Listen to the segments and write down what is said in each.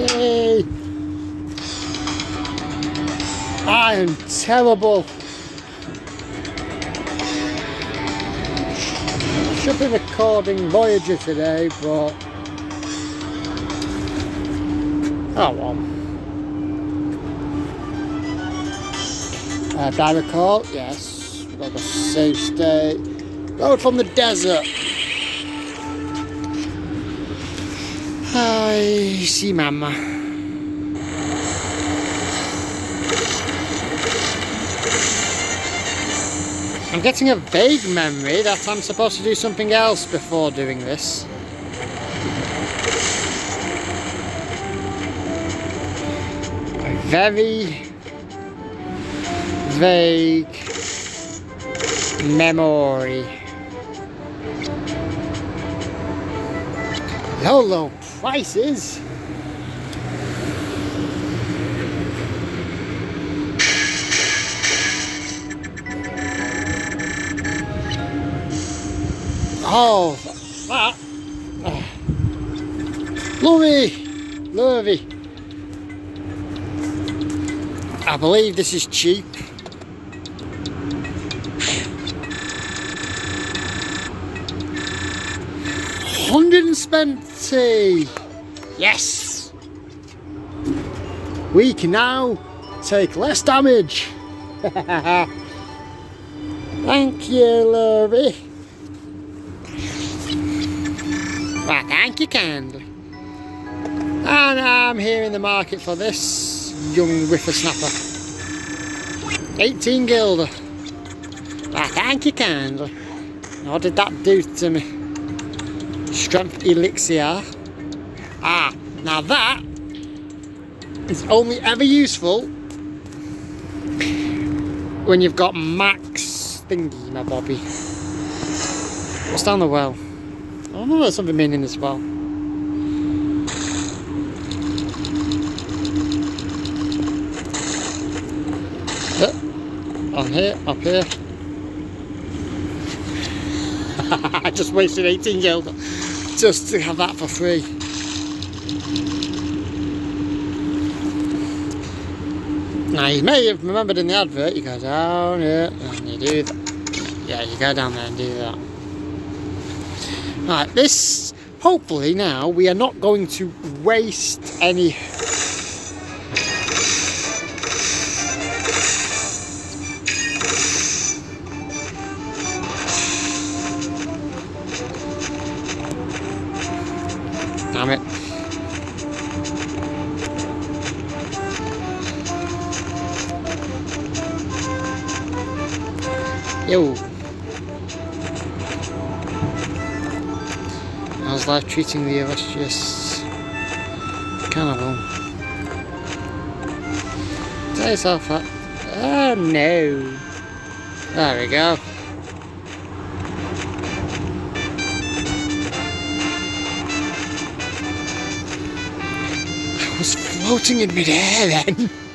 Yay! I am terrible. Should be recording Voyager today, but oh well. Uh, I recall, yes, we got the safe state. Road from the desert. Hi, see mama. I'm getting a vague memory that I'm supposed to do something else before doing this. A very vague memory. Low, prices. Oh, that. Oh. Louis! Louis! I believe this is cheap. Hundred and Yes! We can now take less damage. Thank you, Louis. Well, thank you kindly. And I'm here in the market for this young whippersnapper. 18 gilder. Well, thank you kindly. What did that do to me? Strength elixir. Ah, now that is only ever useful when you've got max thingy, my bobby. What's down the well? I don't know there's something meaning as well. Yeah. On here, up here. I just wasted 18 gil just to have that for free. Now you may have remembered in the advert, you go down here and you do that. Yeah, you go down there and do that. Right, this, hopefully now, we are not going to waste any treating the illustrious cannibal? Tell yourself that. Oh no. There we go. I was floating in midair then.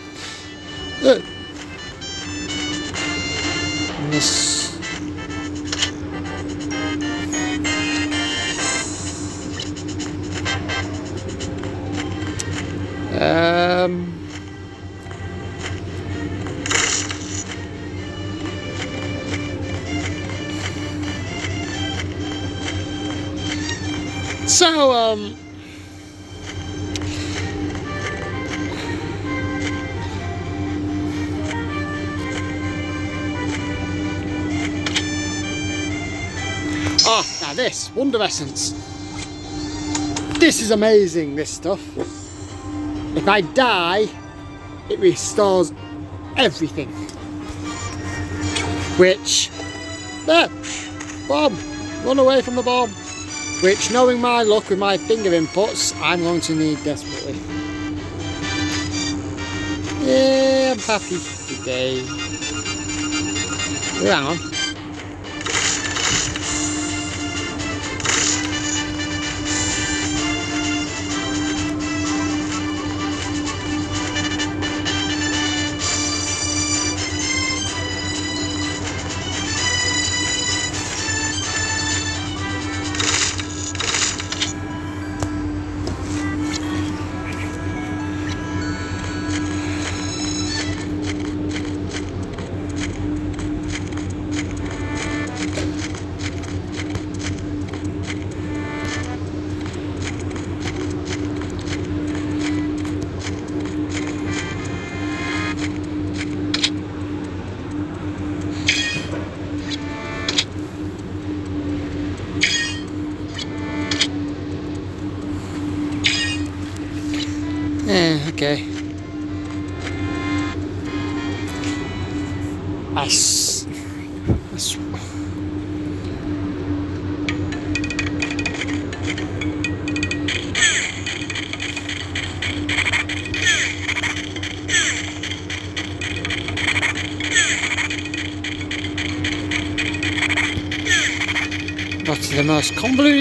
Wonder Essence. This is amazing, this stuff. If I die, it restores everything. Which, there, bomb, run away from the bomb. Which, knowing my luck with my finger inputs, I'm going to need desperately. Yeah, I'm happy today. Hang on.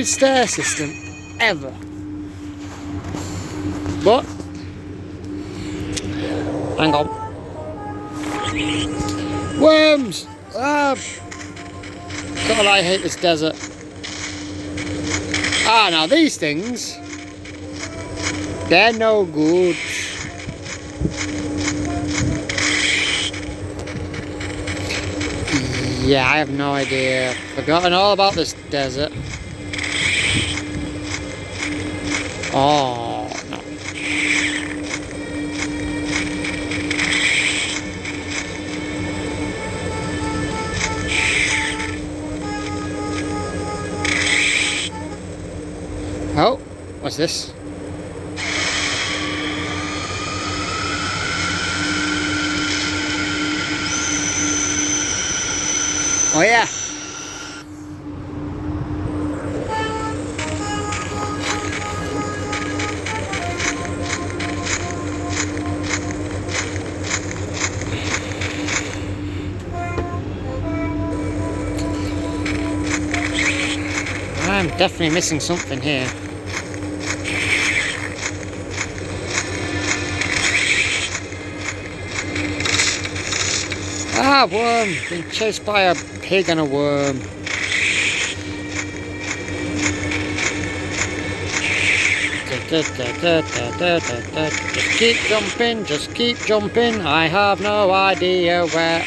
Convoluted stair system ever? What? Hang on. Worms! Ah! God, I hate this desert. Ah, now these things, they're no good. Yeah, I have no idea. Forgotten all about this desert. Oh. Oh, what's this? Definitely missing something here. Ah, worm! Being chased by a pig and a worm. Just keep jumping, just keep jumping. I have no idea where.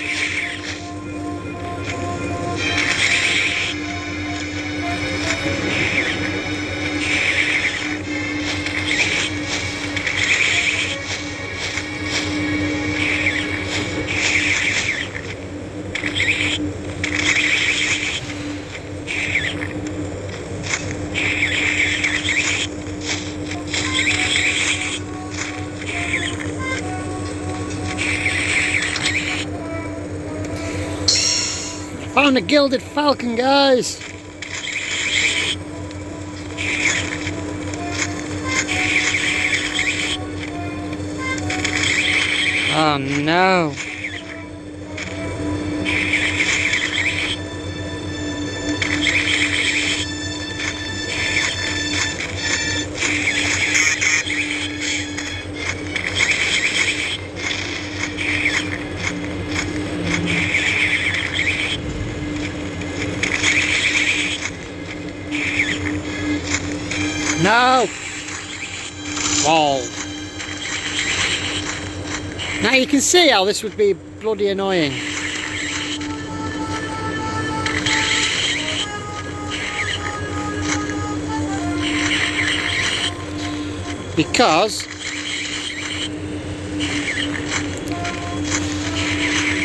Gilded falcon, guys! Oh no! Wall. Now you can see how this would be bloody annoying. Because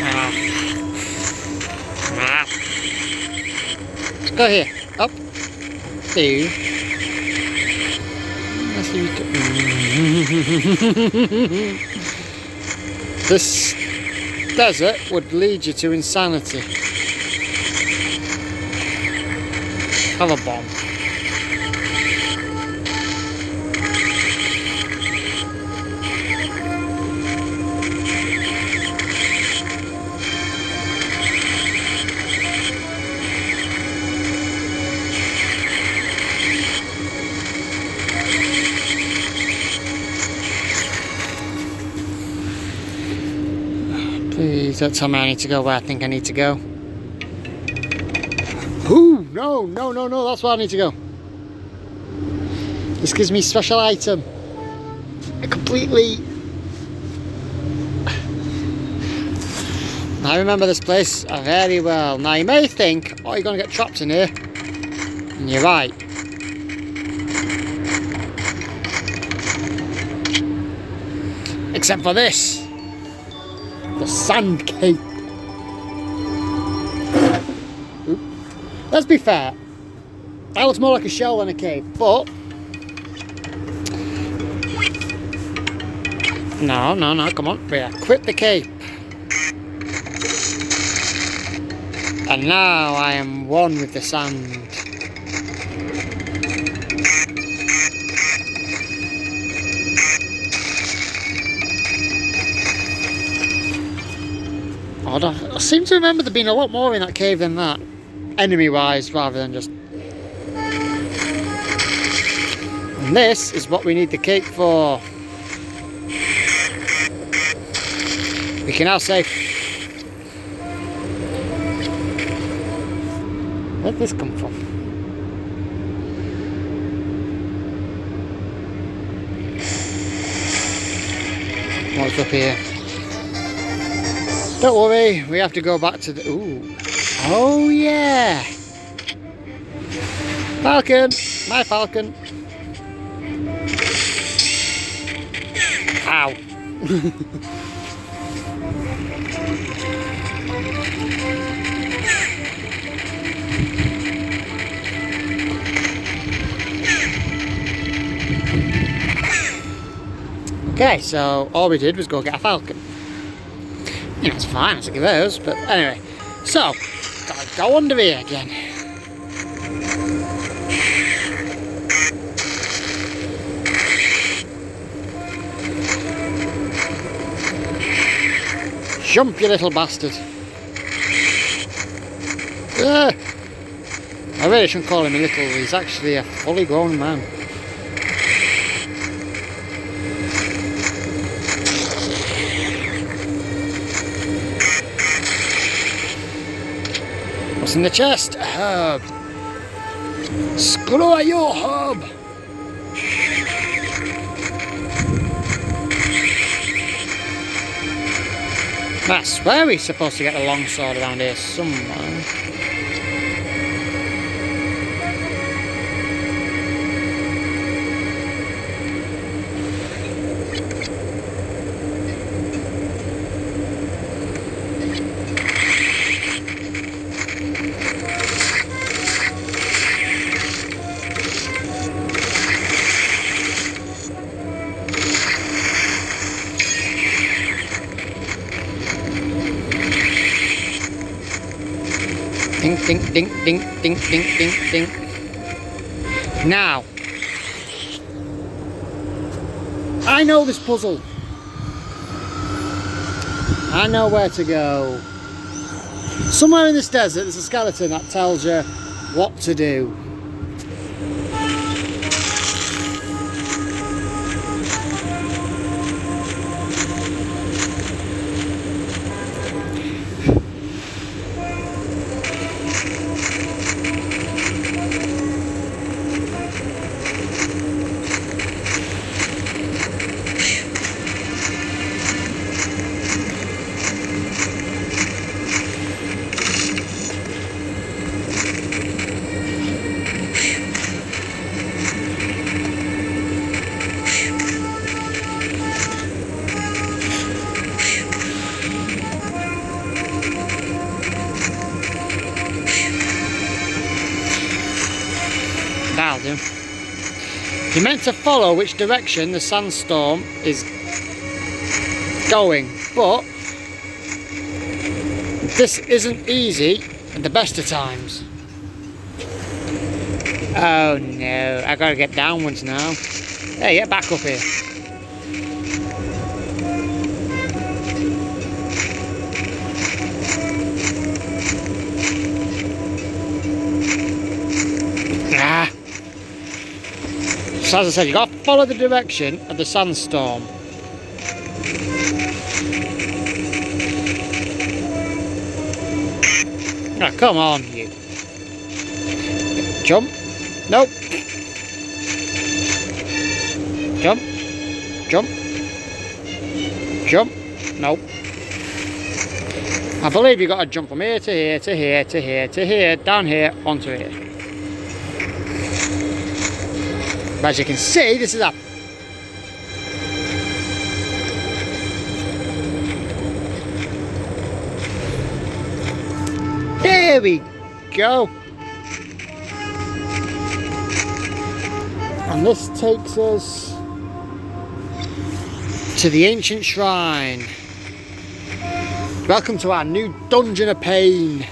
Ah. Ah. Let's go here. Up. Two. This desert would lead you to insanity. Have a bomb. Don't tell me I need to go where I think I need to go. Ooh, no, no, no, no, that's where I need to go. This gives me special item. A completely... I remember this place very well. Now you may think, oh you're going to get trapped in here. And you're right. Except for this. Sand cape. Let's be fair. That looks more like a shell than a cape, but No, no, no, come on. We equip the cape. And now I am one with the sand. Seem to remember there being a lot more in that cave than that. Enemy-wise, rather than just... And this is what we need the cape for. We can now say... Where'd this come from? What's up here? Don't worry, we have to go back to the... Ooh. Oh, yeah! Falcon! My falcon! Ow! Okay, so all we did was go get a falcon. You know, it's fine, it's like those, but anyway. So, gotta go under here again. Jump, you little bastard. Uh, I really shouldn't call him a little, he's actually a fully grown man. In the chest? Herb. Screw your herb! That's where we're supposed to get a long sword around here somewhere. Ding, ding, ding, ding, ding, ding, ding, ding. Now, I know this puzzle. I know where to go. Somewhere in this desert, there's a skeleton that tells you what to do. Follow which direction the sandstorm is going, but this isn't easy at the best of times. Oh no, I gotta get downwards now. Hey, get back up here. So as I said, you've gotta follow the direction of the sandstorm. Oh, come on, you. Jump. Nope. Jump. Jump. Jump. Nope. I believe you've got to jump from here to here to here to here to here, down here, onto here. As you can see, this is up. There we go. And this takes us to the ancient shrine. Welcome to our new dungeon of pain.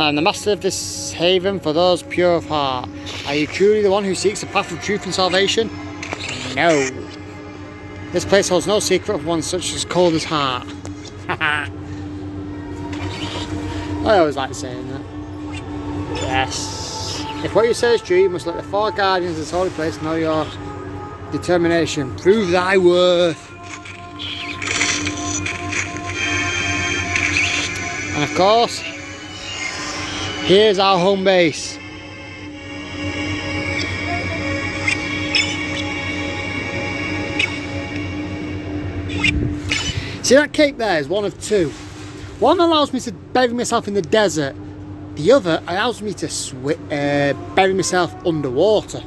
Am the master of this haven for those pure of heart. Are you truly the one who seeks the path of truth and salvation? No. This place holds no secret of one such as cold as heart. I always like saying that. Yes. If what you say is true, you must let the four guardians of this holy place know your determination. Prove thy worth. And of course, here's our home base. See that cape there is one of two. One allows me to bury myself in the desert. The other allows me to uh, bury myself underwater.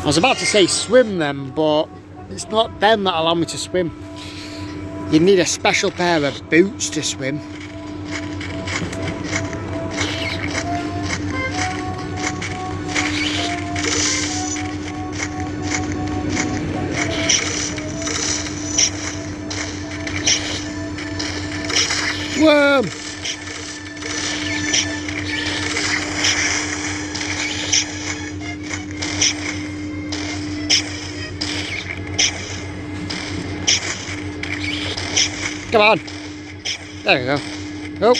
I was about to say swim then, but it's not them that allow me to swim. You need a special pair of boots to swim. Come on. There we go. Oh.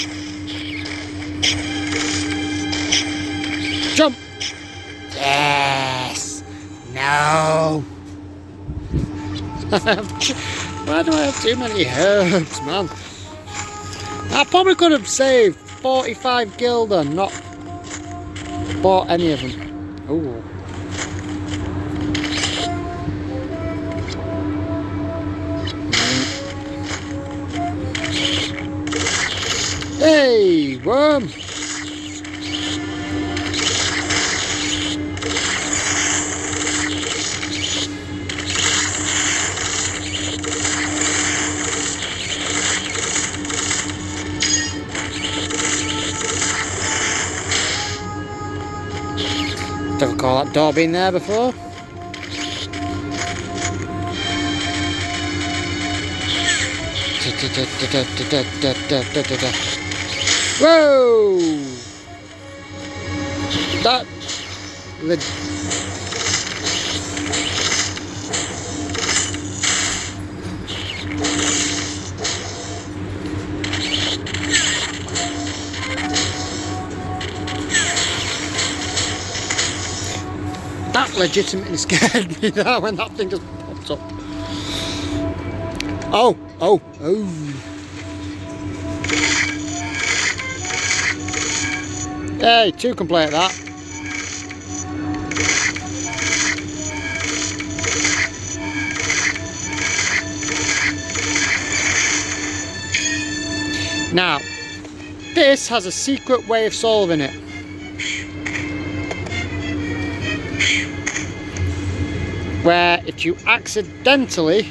Jump. Yes. No. Why do I have too many herbs, man? I probably could have saved 45 gilder, not bought any of them. Oh. Hey, worm! Recall that door being there before. Whoa! That the legitimately scared me that when that thing just popped up. Oh, oh, oh. Hey, two can play at that. Now, this has a secret way of solving it. Where if you accidentally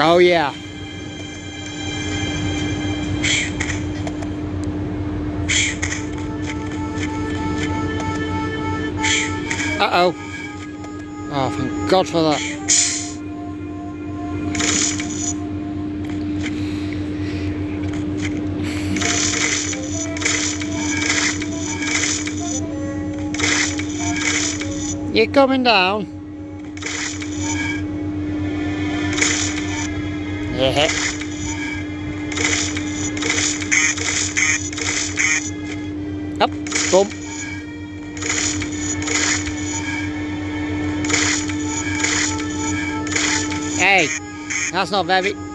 Oh yeah. Uh-oh. Oh, thank God for that. You're coming down. Yeah. Up, boom. Hey, that's not very...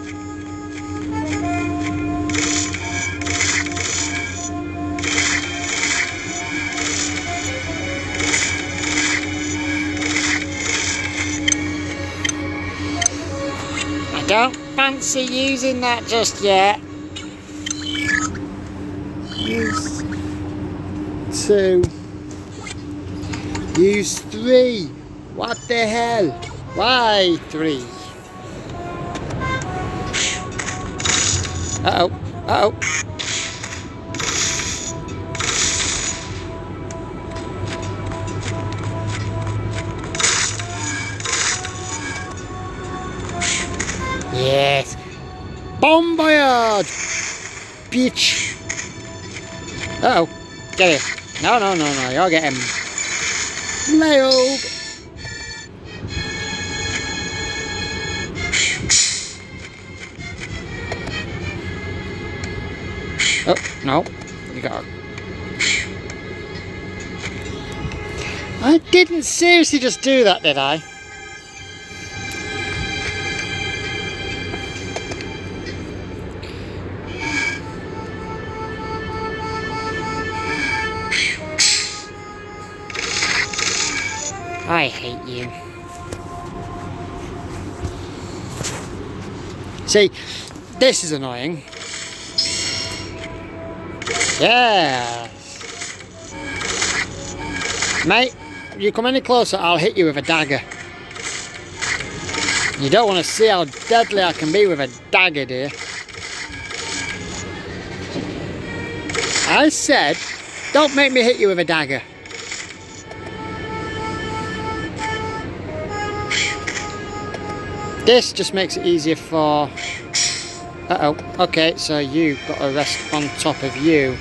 fancy using that just yet. Use two. Use three. What the hell? Why three? Uh-oh. Uh-oh. Get it. No, no, no, no. You'll get him. Nailed. Oh, no. You got I didn't seriously just do that, did? I See, this is annoying. Yeah. Mate, if you come any closer, I'll hit you with a dagger. You don't want to see how deadly I can be with a dagger, dear. I said, don't make me hit you with a dagger. This just makes it easier for... Uh-oh. Okay, so you've got a rest on top of you.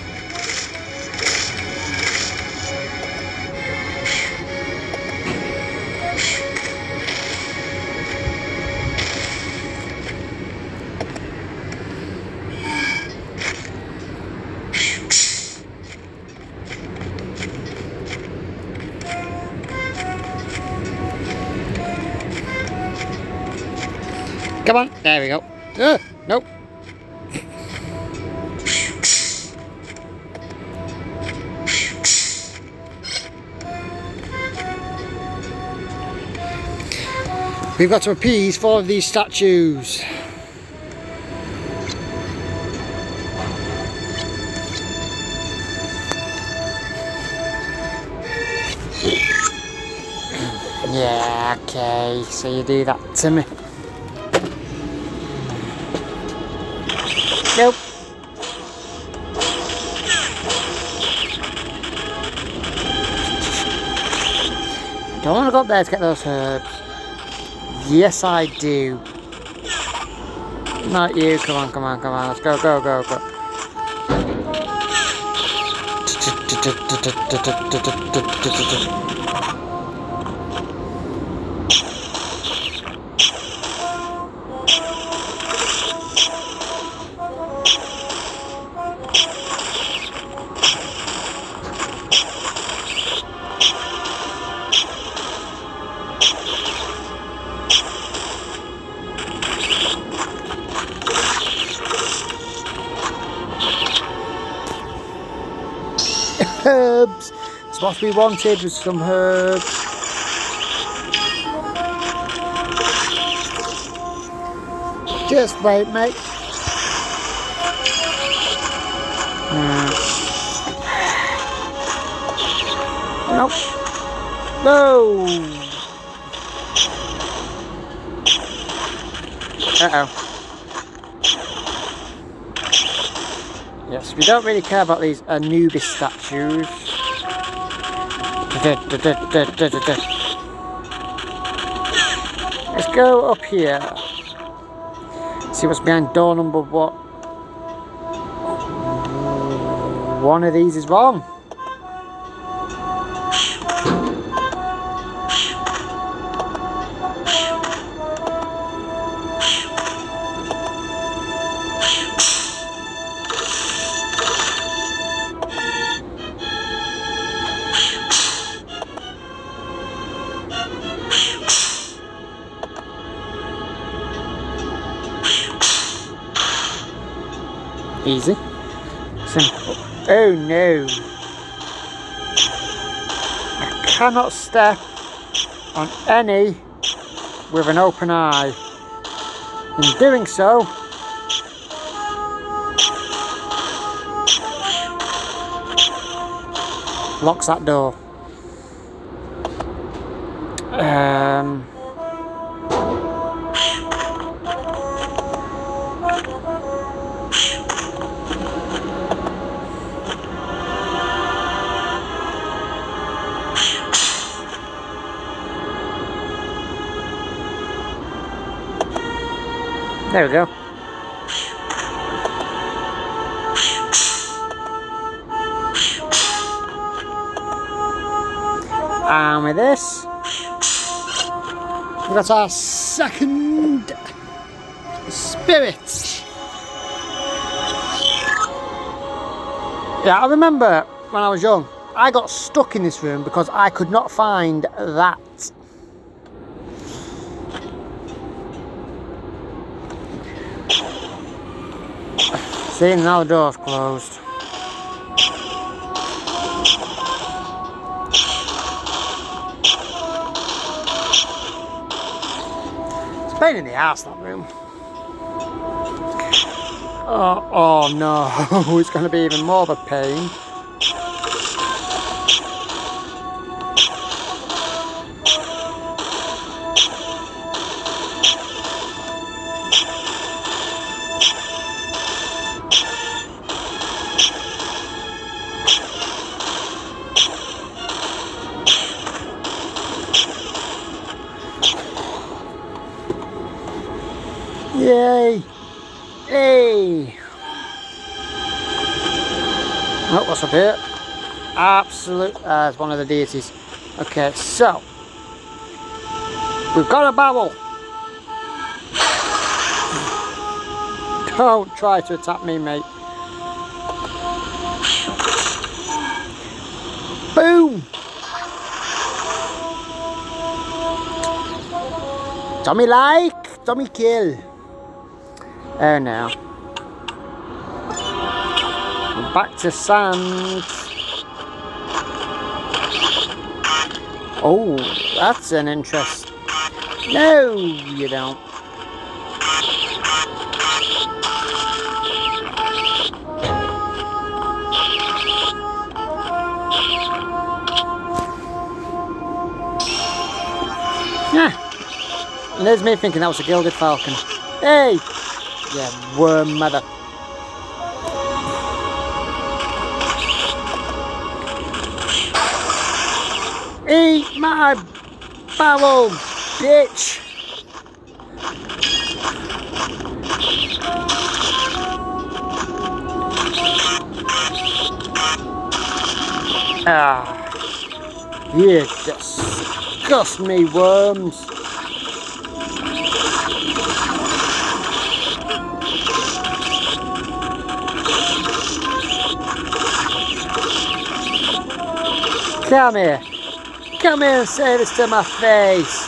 Come on. There we go. Uh, nope. We've got to appease four of these statues. Yeah, okay, so you do that to me. Don't want to go up there to get those herbs. Yes, I do. Not you. Come on, come on, come on. Let's go, go, go, go. What we wanted was some herbs. Just wait, mate. Hmm. Nope. No. Uh-oh. Yes, we don't really care about these Anubis statues. Let's go up here. See what's behind door number what? One of these is wrong. Oh no. I cannot step on any with an open eye. In doing so, locks that door. There we go. And with this, we've got our second spirit. Yeah, I remember when I was young, I got stuck in this room because I could not find that See, now the door's closed. It's pain in the ass, that room. Oh, oh no, it's going to be even more of a pain. Yay! Hey! Oh, what's up here? Absolute, uh, it's one of the deities. Okay, so we've got a bubble. Don't try to attack me, mate. Boom! Tommy like, Tommy kill. Oh no. Back to sand. Oh, that's an interest. No, you don't. Yeah. And there's me thinking that was a gilded falcon. Hey! Yeah, worm mother. Eat my bowel, bitch! Ah, you disgust me, worms. Come here. Come here and say this to my face.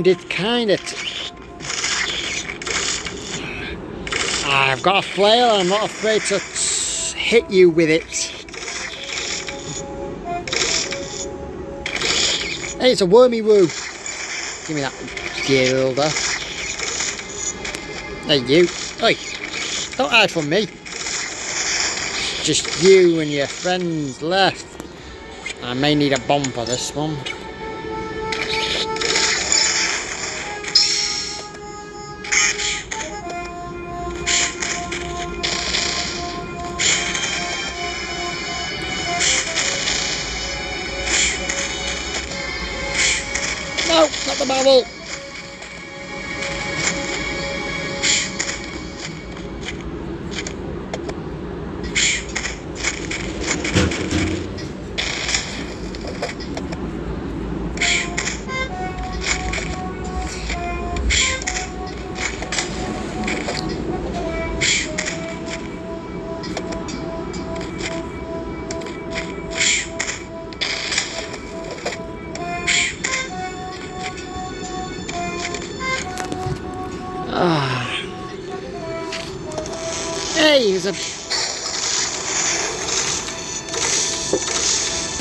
That room kind of. I've got a flail I'm not afraid to hit you with it. Hey, it's a wormy woo. Give me that gilder. Hey, you. Oi, don't hide from me just you and your friends left. I may need a bomb for this one.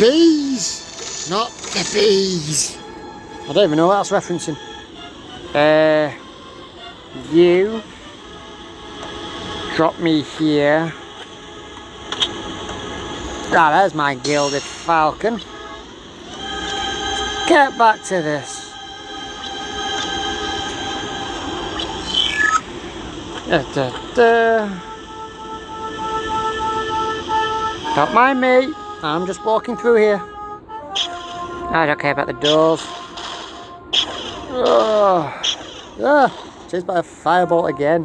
Bees, not the bees. I don't even know what that's referencing. Uh, you drop me here. Ah, there's my gilded falcon. Get back to this. Da, da, da. Don't mind me. I'm just walking through here. I don't care about the doors. Oh, ah, chased by a firebolt again.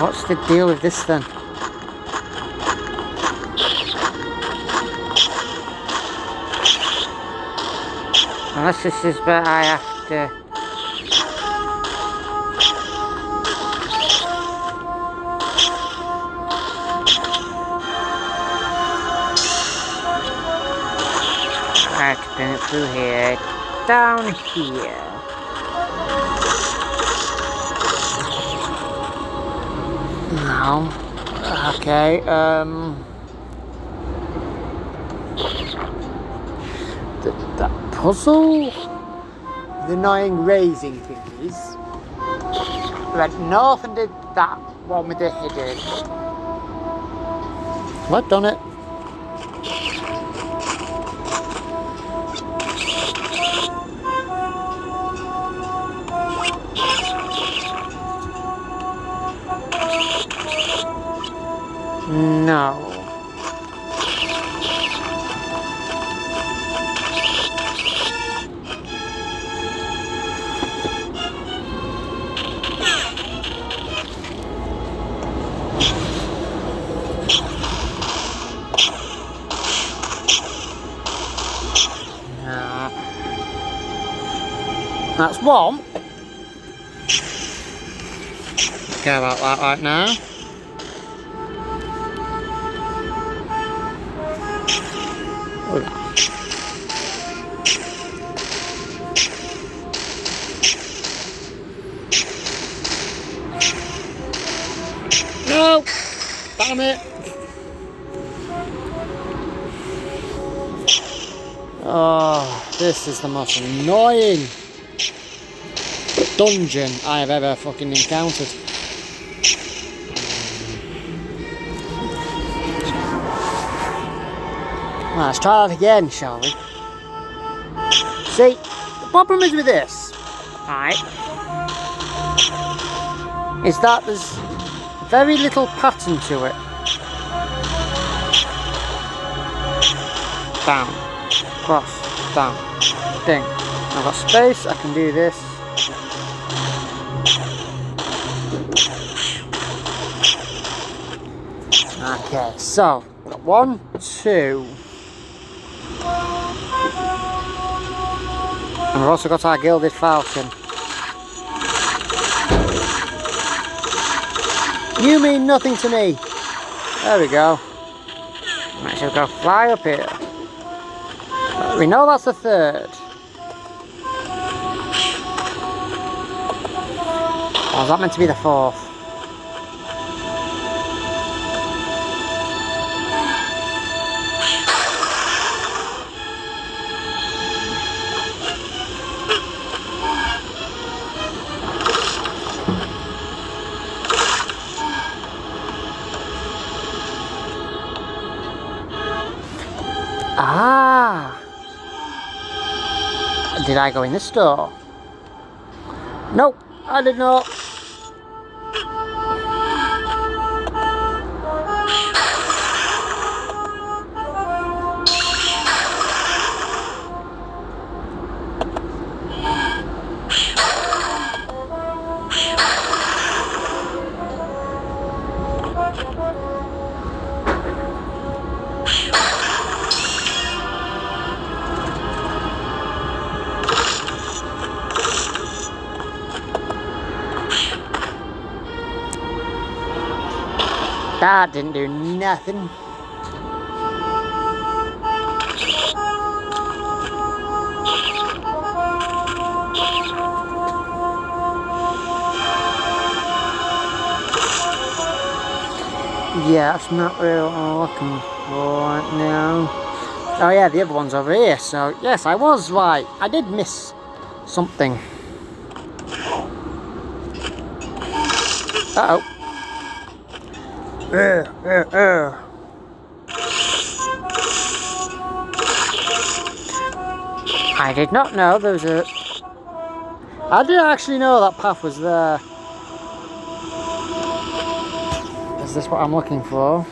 What's the deal with this then? Unless this is where I have to... I have to bring it through here, down here. No. Okay, um... Th that puzzle? The annoying raising thingies. Went north and did that one with the hidden. What done it? That's one. Care about that right now. No! Damn it! Oh, this is the most annoying dungeon I have ever fucking encountered. Well, let's try that again, shall we? See, the problem is with this, right, is that there's very little pattern to it. Down, cross, down, ding. I've got space, I can do this. So, got one, two. And we've also got our gilded falcon. You mean nothing to me. There we go. Might as well go fly up here. We know that's the third. Or is that meant to be the fourth? I go in the store? Nope, I did not. Didn't do nothing. Yeah, that's not what I'm looking for right now. Oh yeah, the other one's over here. So yes, I was right. I did miss something. Uh Uh, uh, uh. I did not know there was a... I didn't actually know that path was there. Is this what I'm looking for?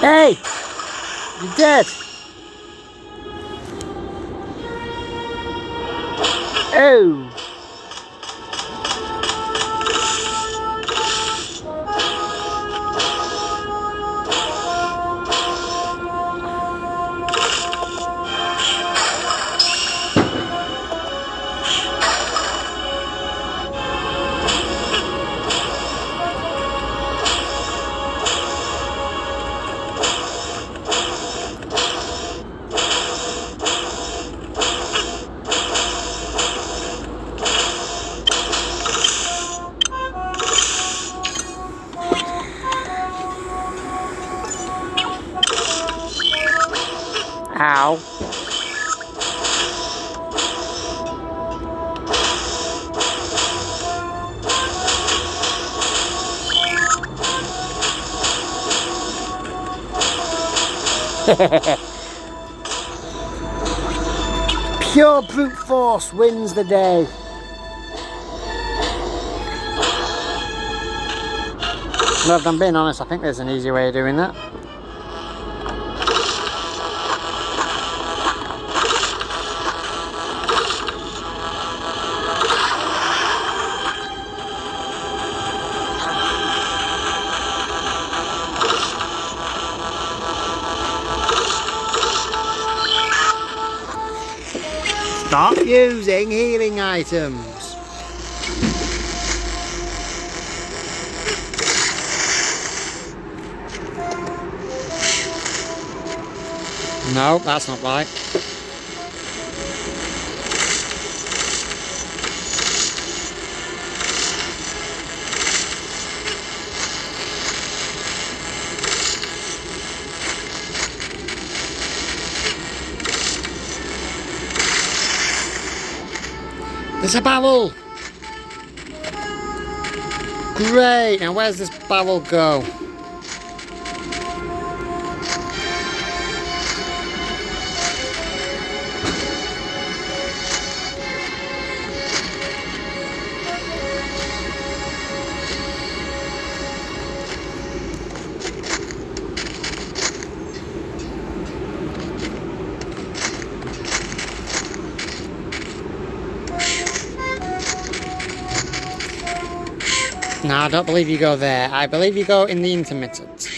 Hey! You're dead! Oh! Pure brute force wins the day. No, if I'm being honest, I think there's an easy way of doing that. Using healing items. No, that's not right. There's a barrel! Great, now where's this barrel go? Don't believe you go there. I believe you go in the intermittent.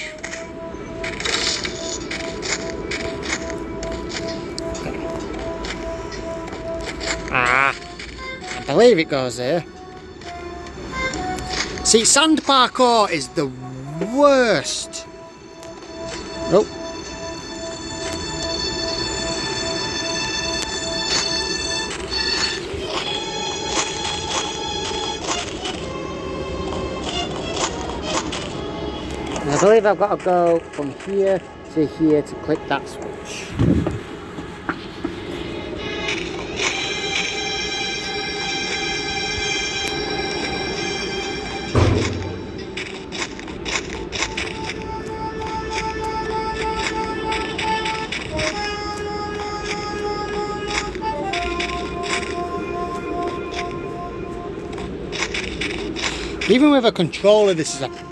Ah, I believe it goes there. See, sand parkour is the worst. believe I've got to go from here to here to click that switch. Even with a controller, this is a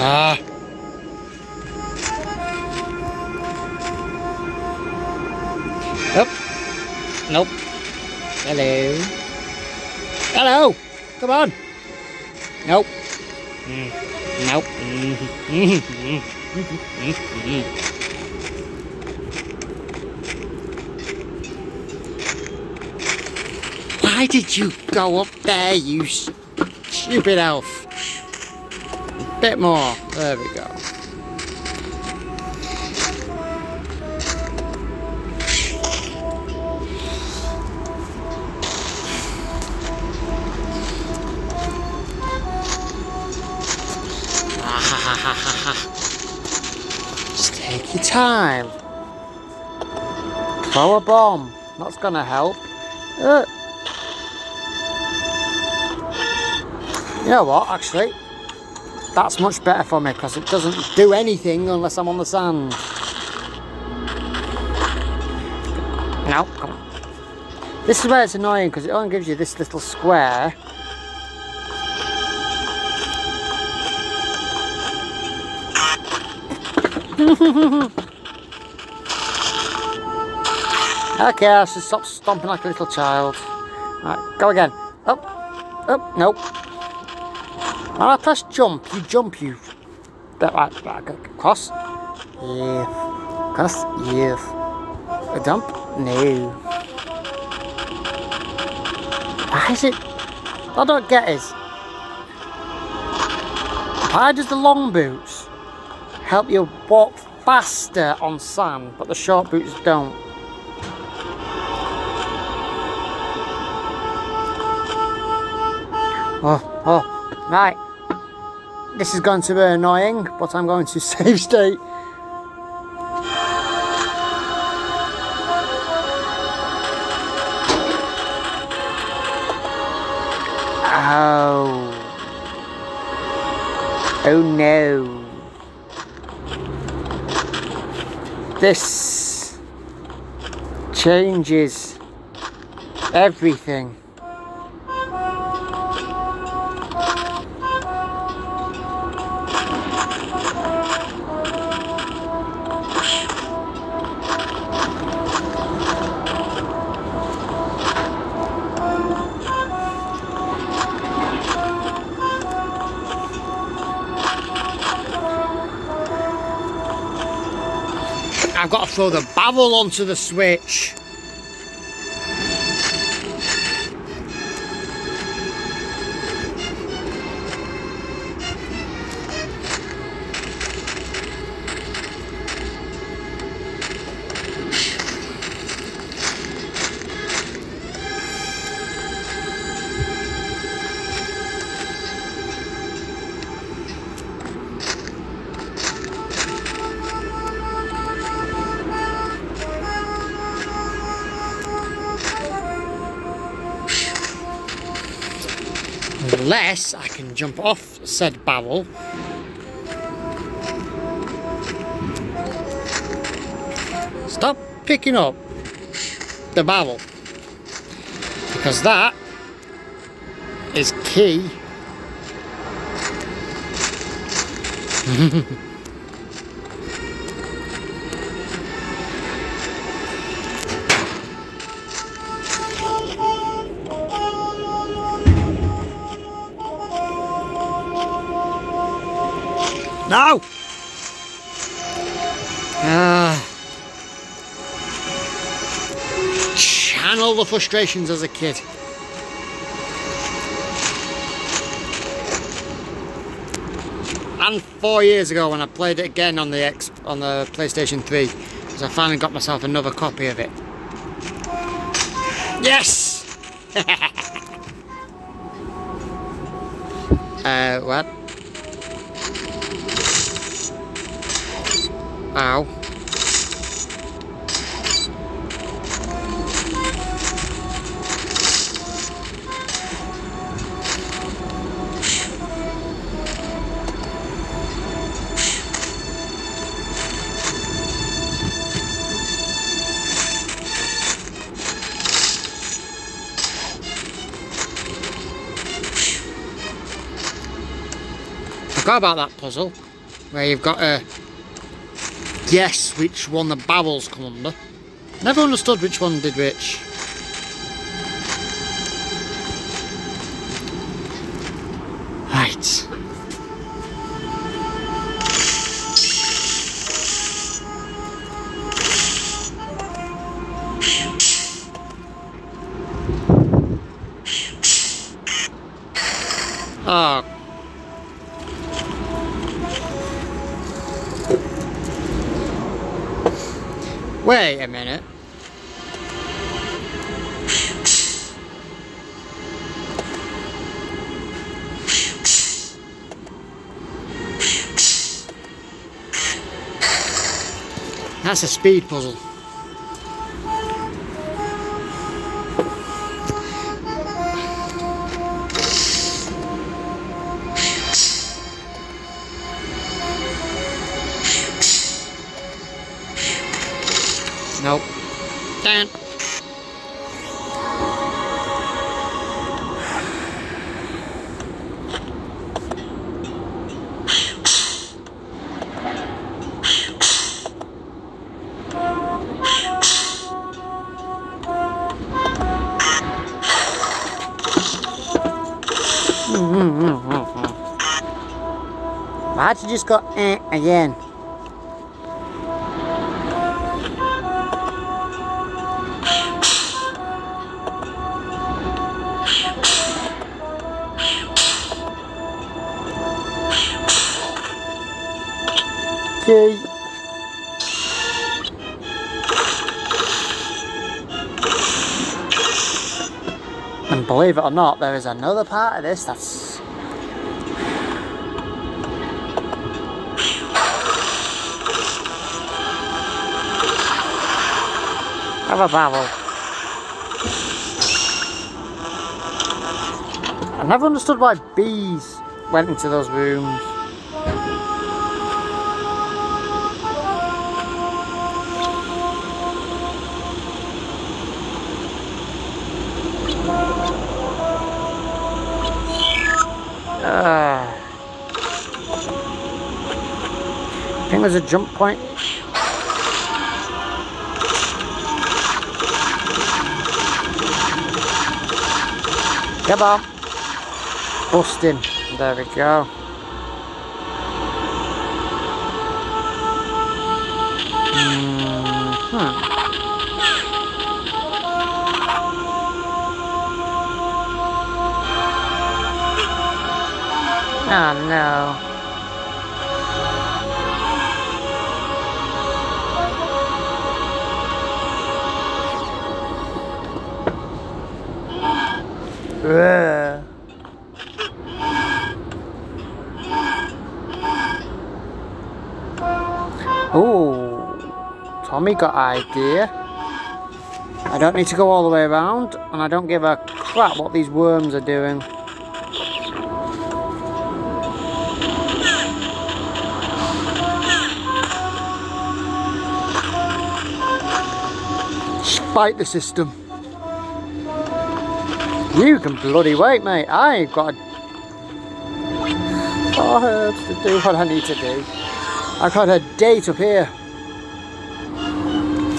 ah. Nope. Nope. Hello. Hello. Come on. Nope. Mm. Nope. Why did you go up there, you stupid elf? A bit more. There we go. Time. Throw a bomb. That's gonna help. Uh, you know what, actually? That's much better for me because it doesn't do anything unless I'm on the sand. No, come on. This is where it's annoying because it only gives you this little square okay, I should stop stomping like a little child. Right, go again. Up, up, nope. When I press jump, you jump, you. That right, right, cross. Yeah. Cross, yes. A dump? No. Why is it? I don't get is. Why does the long boots help you walk faster on sand, but the short boots don't. Oh, oh, right. This is going to be annoying, but I'm going to save state. Oh. Oh no. This changes everything. Throw the barrel onto the switch. Jump off said barrel. Stop picking up the barrel because that is key No! Ah. Channel the frustrations as a kid. And four years ago when I played it again on the X on the PlayStation 3, because I finally got myself another copy of it. Yes! uh, what? Ow. forgot about that puzzle where you've got a guess which one the barrels come under. Never understood which one did which. That's a speed puzzle. Just go eh again? Okay. And believe it or not, there is another part of this that's A barrel. I never understood why bees went into those rooms. Ah. I think there's a jump point. Come on. Busting. There we go. Mm hmm. Oh no. Ugh. Oh, Tommy got idea. I don't need to go all the way around, and I don't give a crap what these worms are doing. Spite the system. You can bloody wait, mate. I ain't got four herbs to do what I need to do. I've got a date up here.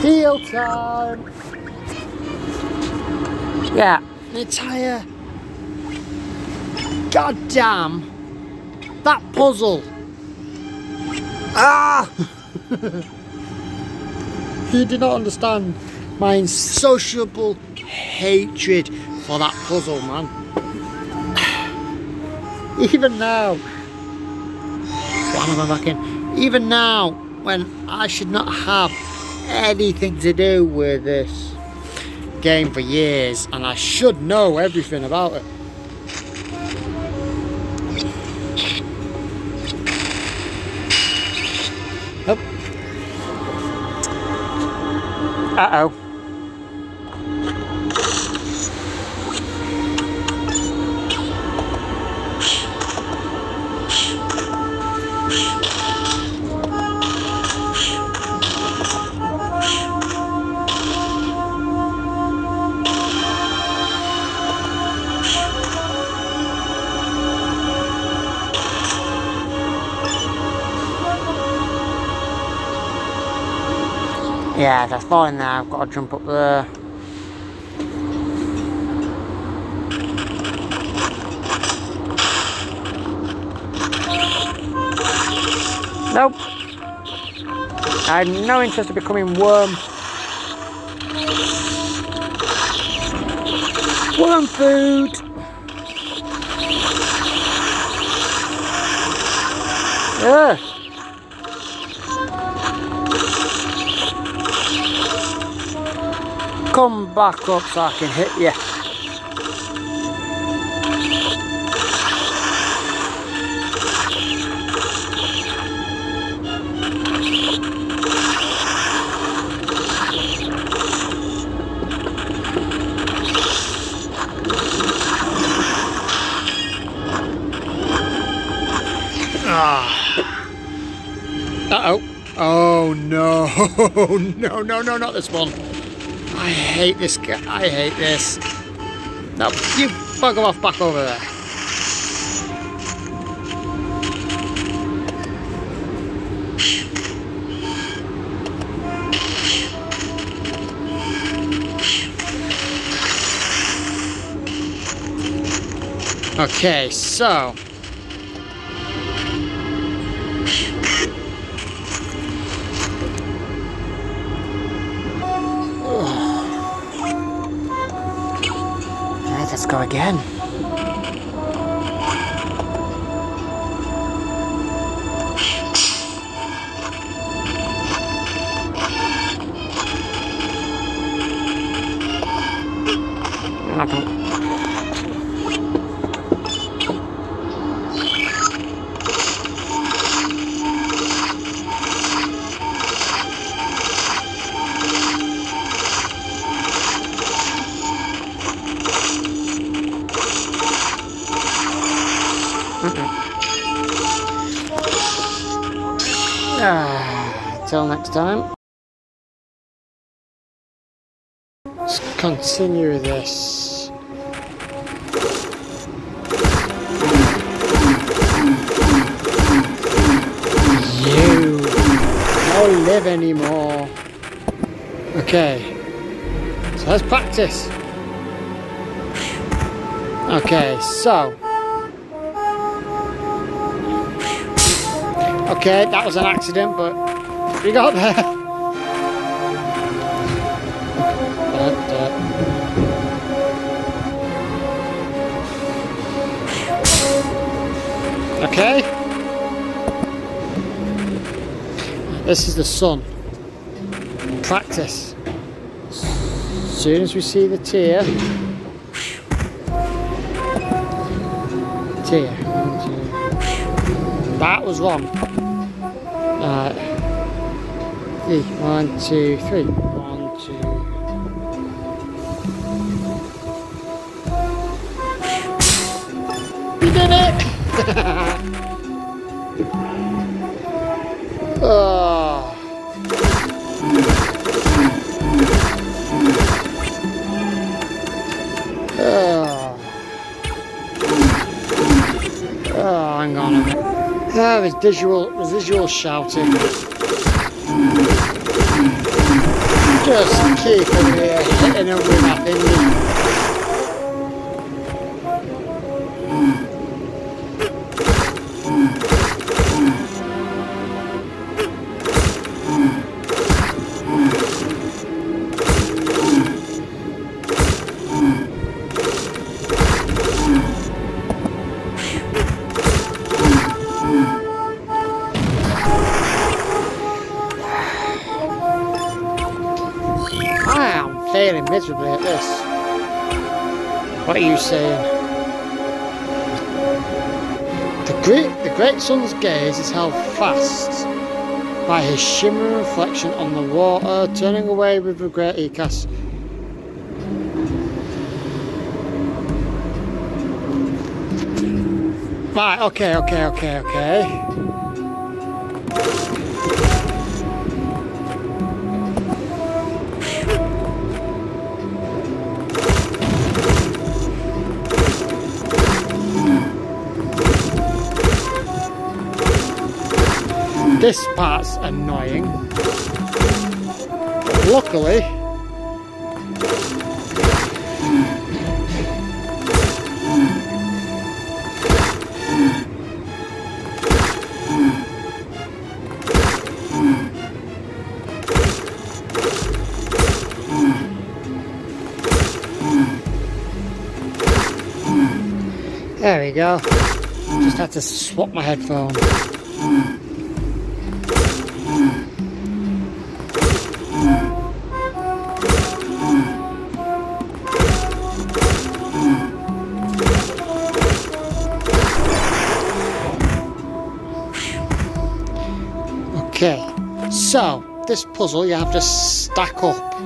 Heal time. Yeah, the entire goddamn that puzzle. Ah! you do not understand my insociable hatred for that puzzle, man. Even now, what am I back in? Even now, when I should not have anything to do with this game for years, and I should know everything about it. Oh. Uh-oh. Yeah, that's fine now. I've got to jump up there. Nope. I have no interest in becoming worm. Worm food! Yeah. Come back up so I can hit you. Ah. Uh-oh. Oh, no. no, no, no, not this one. I hate this guy. I hate this. No, you bugger off back over there. Okay, so go again. Next time. Let's continue this. You don't live anymore. Okay, so let's practice. Okay, so. Okay, that was an accident, but we got that. Okay. This is the sun. Practice. As soon as we see the tear. Tear. That was wrong. Uh, three. One, two, three. One, two. We did it! oh. Oh. Oh, hang on. Ah, there's visual, visual shouting. Just keep him here, hitting him with that sun's gaze is held fast by his shimmering reflection on the water, turning away with regret he casts. Right, okay, okay, okay, okay. This part's annoying. Luckily, There we go. Just had to swap my headphone. This puzzle you have to stack up.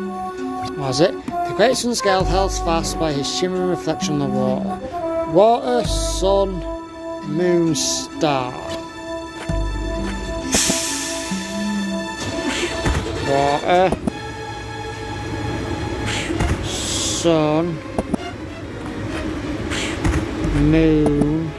Was it? The great sun scale held fast by his shimmering reflection on the water. Water, sun, moon, star. Water, sun, moon,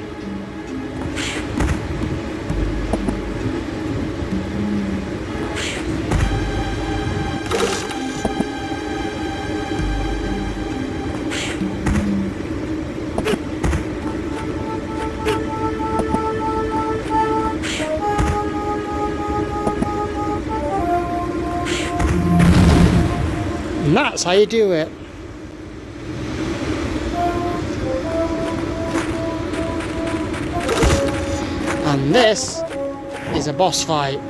you do it. And this is a boss fight.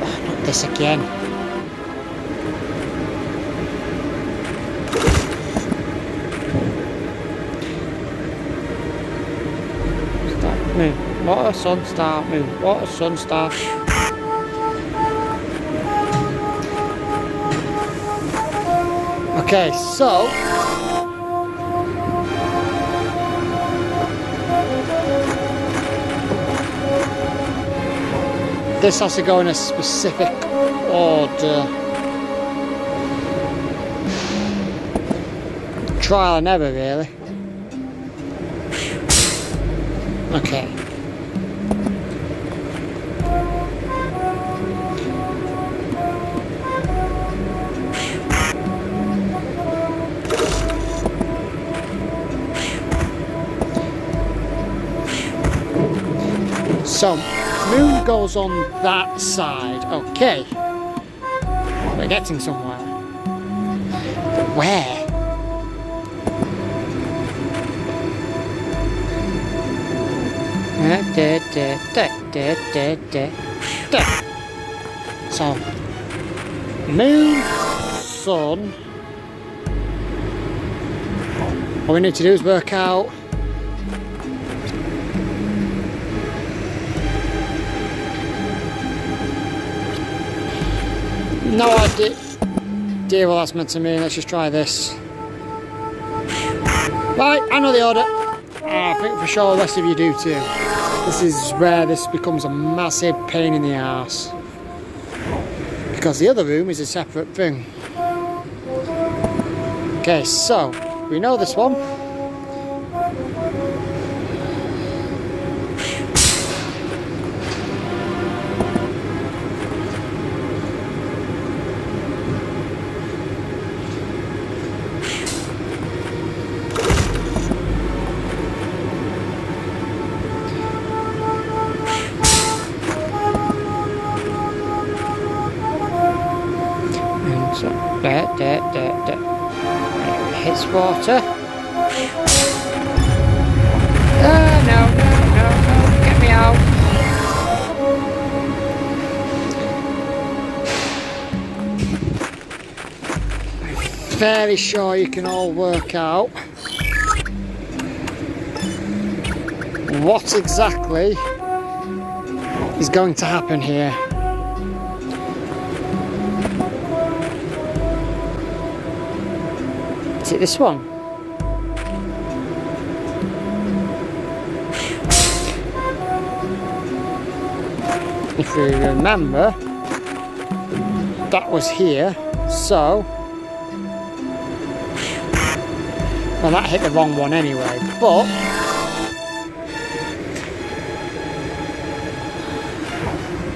Not this again. Start, moon. Water, sun, star, moon. a sun, star. Okay, so this has to go in a specific order. Trial and error, really. Okay. So, moon goes on that side. Okay. We're getting somewhere. Where? So, moon, sun. All we need to do is work out No idea, idea what that's meant to mean. Let's just try this. Right, I know the order. Ah, I think for sure the rest of you do too. This is where this becomes a massive pain in the ass. Because the other room is a separate thing. Okay, so, we know this one. Ah, no, no, no, no, get me out. Fairly sure you can all work out what exactly is going to happen here. Is it this one? If you remember, that was here, so... Well, that hit the wrong one anyway, but...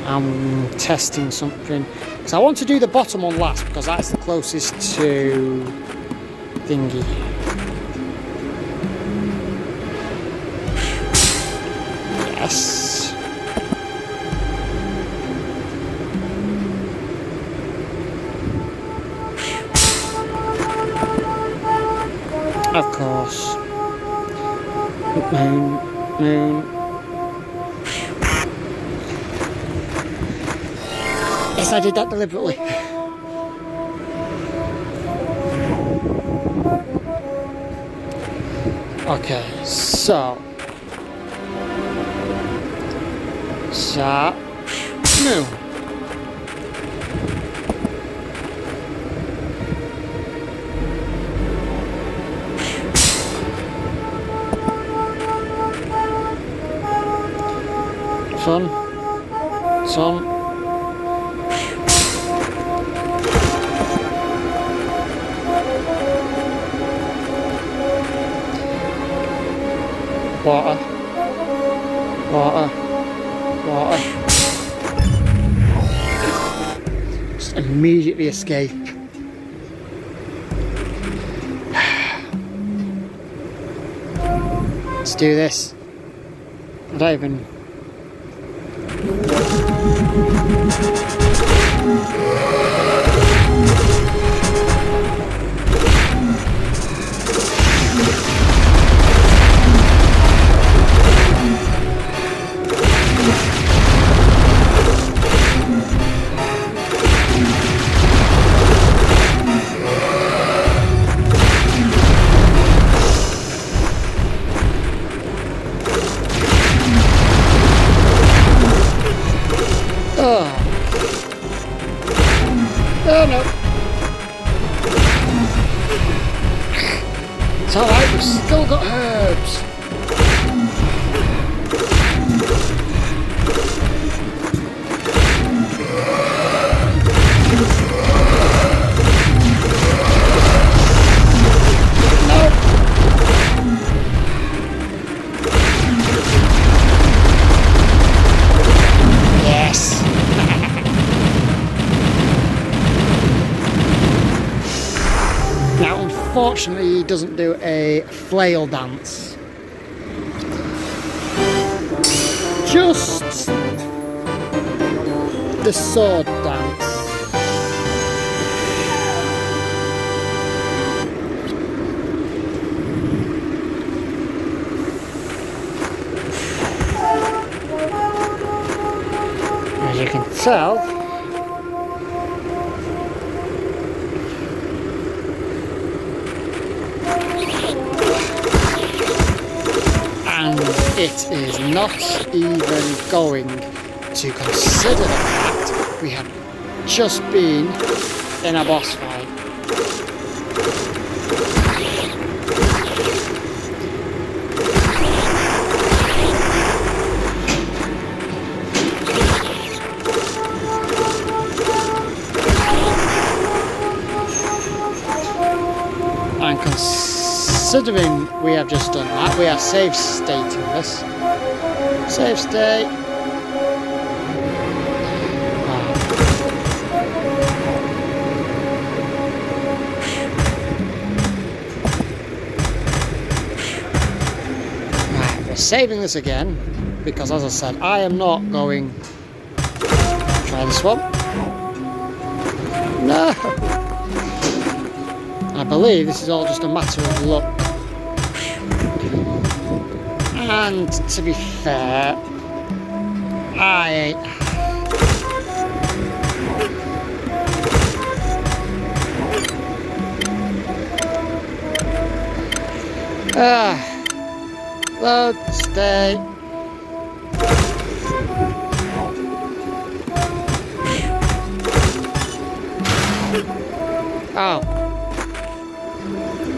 I'm testing something. Because I want to do the bottom one last because that's the closest to thingy. Did that deliberately. Okay, so. So. Moon. Sun. Sun. Water. Water. Water. Just immediately escape. Let's do this. I don't even flail dance. Just the sword dance. As you can tell, going to consider the fact we have just been in a boss fight. And considering we have just done that, we are save stating this. Save state. Saving this again because, as I said, I am not going. Try this one. No. I believe this is all just a matter of luck. And to be fair, I Ah, load, stay. Oh.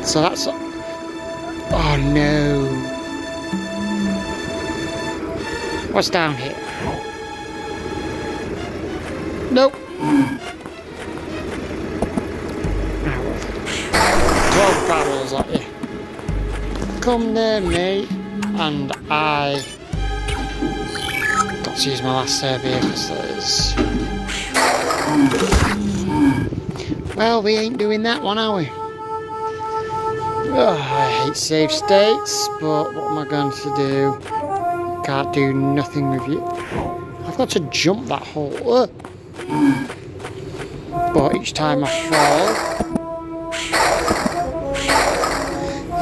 So that's. Oh no. What's down here? Nope. Twelve barrels at you. Come near me, and I. Got to use my last serve because there's. Well, we ain't doing that one, are we? Oh, I hate save states, but what am I going to do? Can't do nothing with you. I've got to jump that hole. Uh. But each time I fall...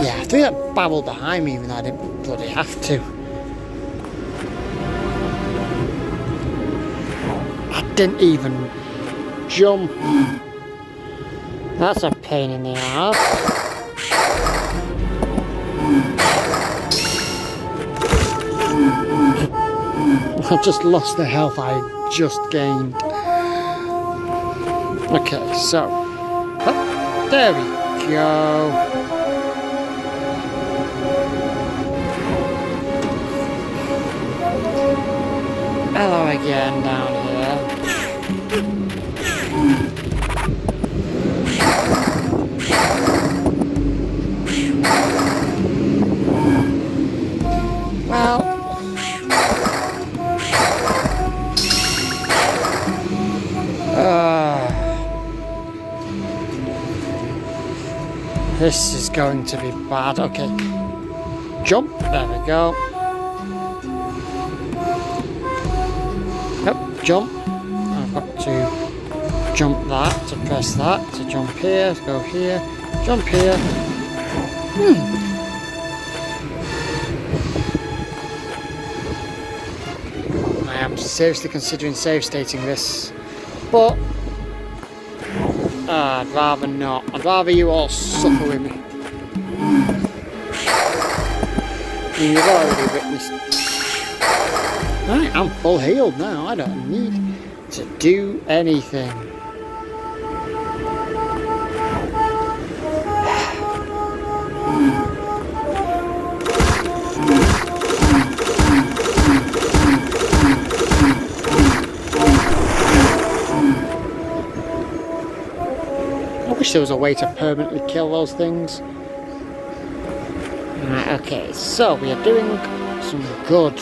Yeah, I think that babbled behind me even though I didn't have to. I didn't even jump. That's a pain in the ass. I've just lost the health I just gained. Okay, so. Oh, there we go. Hello again down here. Ah. This is going to be bad. Okay. Jump. There we go. Jump. I've got to jump that, to press that, to jump here, to go here, jump here. Hmm. I am seriously considering save stating this, but uh, I'd rather not. I'd rather you all suffer with me. you've already. Right, I'm full healed now. I don't need to do anything. I wish there was a way to permanently kill those things. Right, okay, so we are doing some good.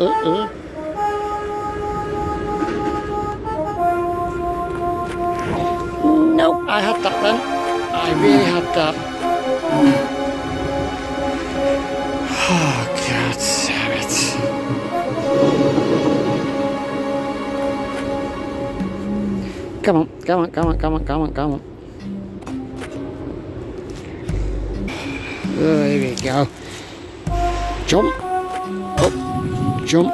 Nope, I had that then. I really had that. Oh, God damn it. Come on, come on, come on, come on, come on, come on. Oh, here we go. Jump. Jump.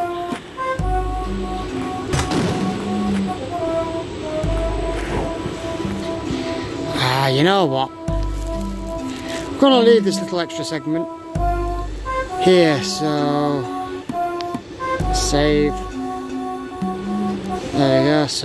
Ah, you know what? I'm to leave this little extra segment here, so save. There you go. So.